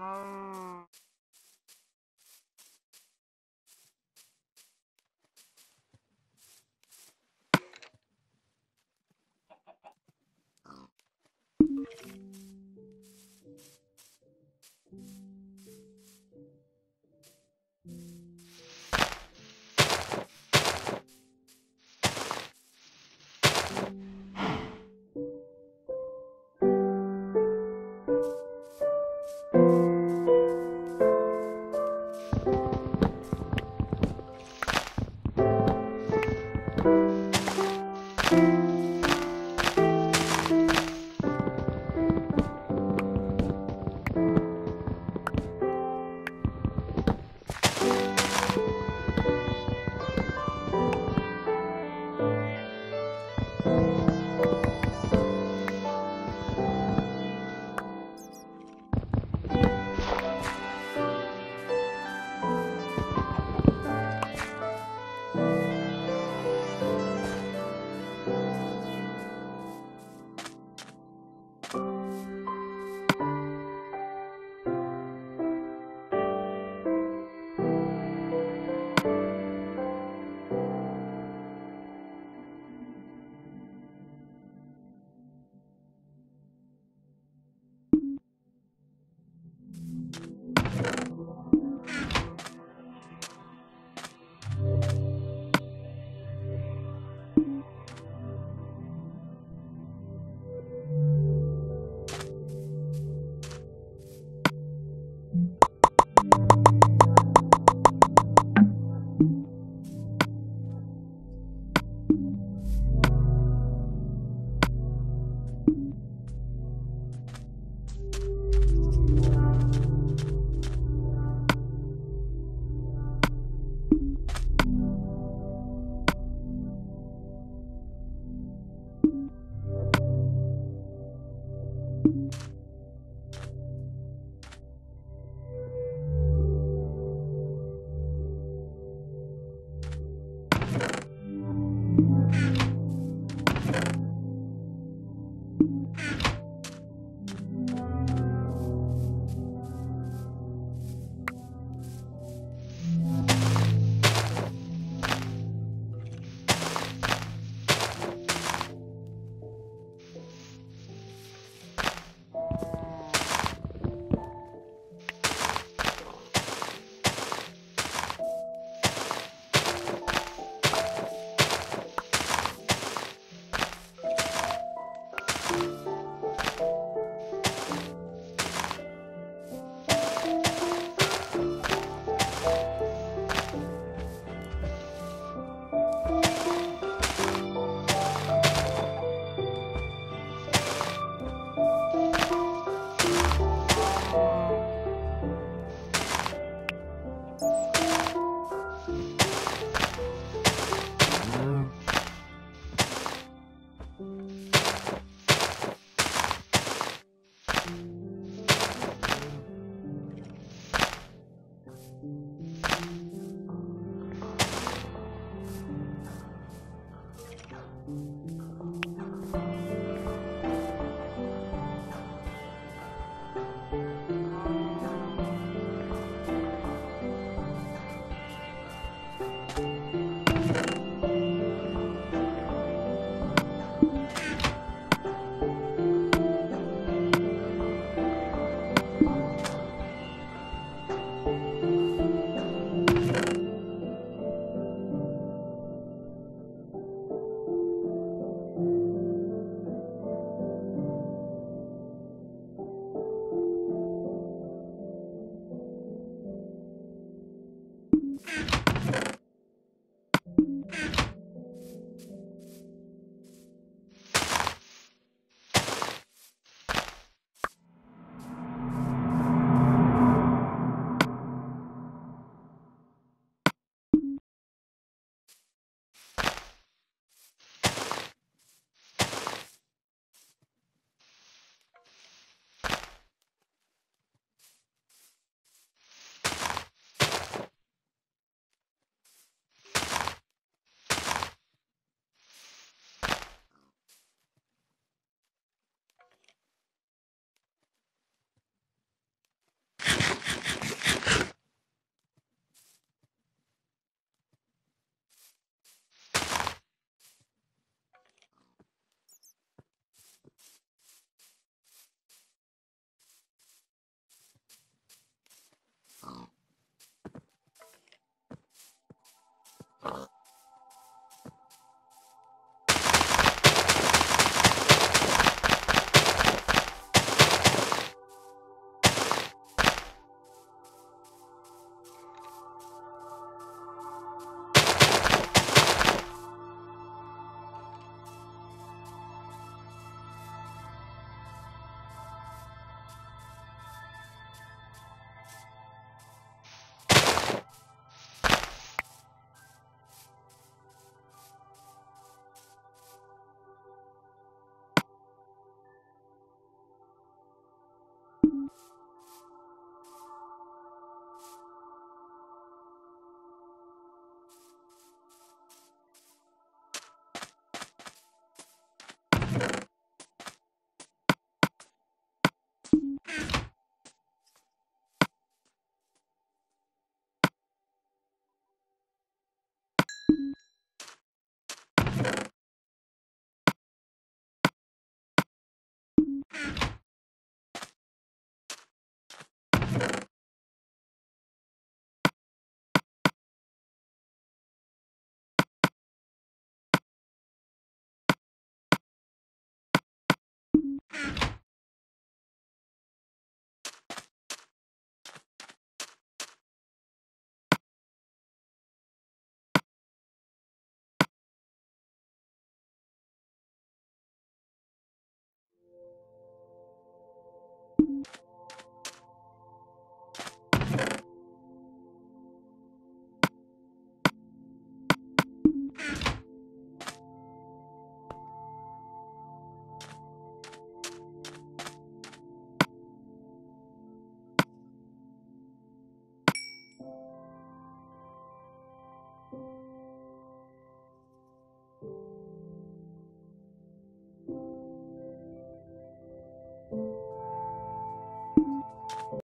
No.